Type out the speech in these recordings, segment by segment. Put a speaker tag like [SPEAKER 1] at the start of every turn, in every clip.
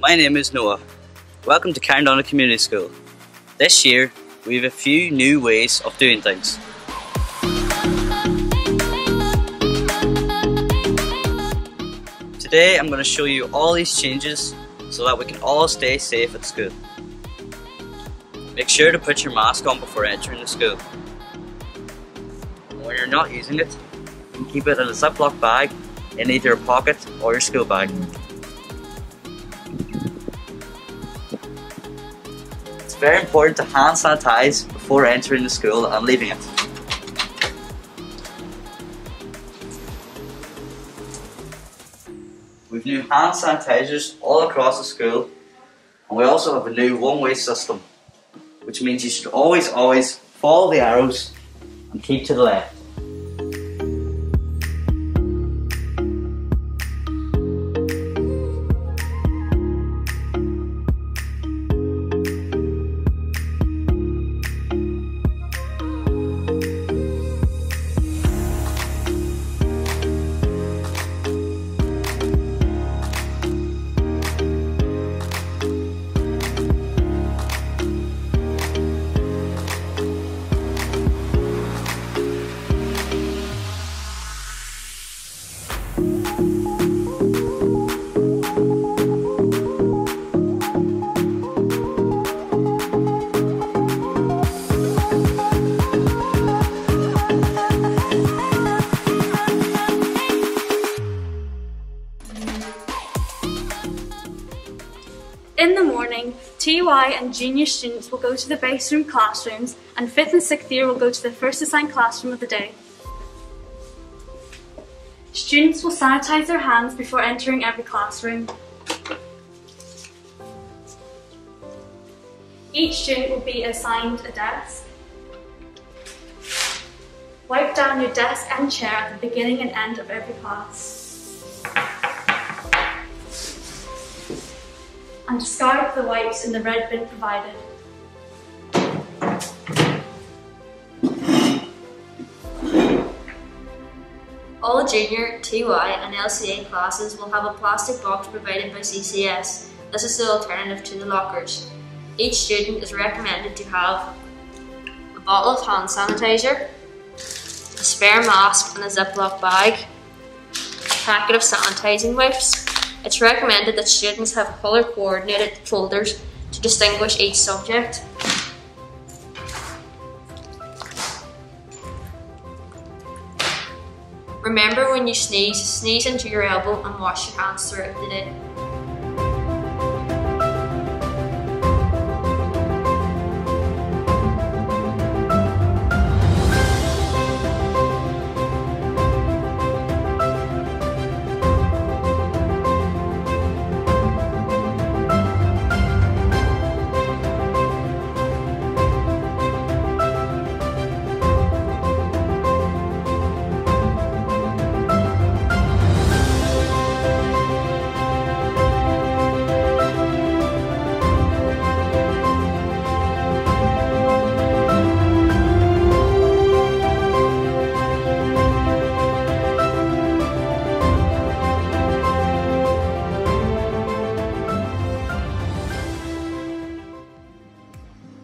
[SPEAKER 1] my name is Noah. Welcome to Carndonagh Community School. This year, we have a few new ways of doing things. Today, I'm going to show you all these changes so that we can all stay safe at school. Make sure to put your mask on before entering the school. When you're not using it, you can keep it in a Ziploc bag in either your pocket or your school bag. It's very important to hand sanitize before entering the school and leaving it. We've new hand sanitizers all across the school and we also have a new one-way system which means you should always always follow the arrows and keep to the left.
[SPEAKER 2] In the morning, TY and junior students will go to the base room classrooms and 5th and 6th year will go to the first assigned classroom of the day. Students will sanitise their hands before entering every classroom. Each student will be assigned a desk. Wipe down your desk and chair at the beginning and end of every class. And discard the wipes in the red bin provided.
[SPEAKER 3] All junior, TY and LCA classes will have a plastic box provided by CCS. This is the alternative to the lockers. Each student is recommended to have a bottle of hand sanitizer, a spare mask and a Ziploc bag, a packet of sanitising wipes. It's recommended that students have colour coordinated folders to distinguish each subject. Remember when you sneeze, sneeze into your elbow and wash your hands throughout the day.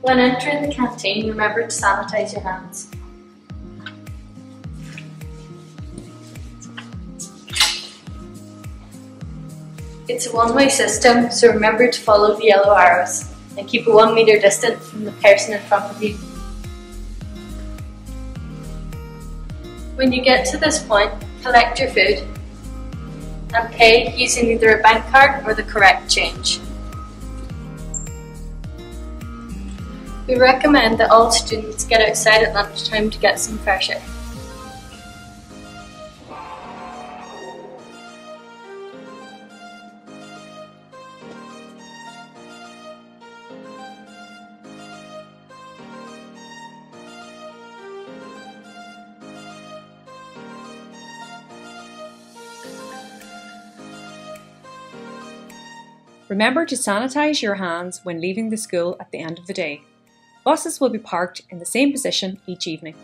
[SPEAKER 2] When entering the canteen, remember to sanitize your hands. It's a one-way system, so remember to follow the yellow arrows and keep a one meter distance from the person in front of you. When you get to this point, collect your food and pay using either a bank card or the correct change. We recommend that all students get outside at lunchtime to get some fresh air.
[SPEAKER 4] Remember to sanitize your hands when leaving the school at the end of the day. Buses will be parked in the same position each evening.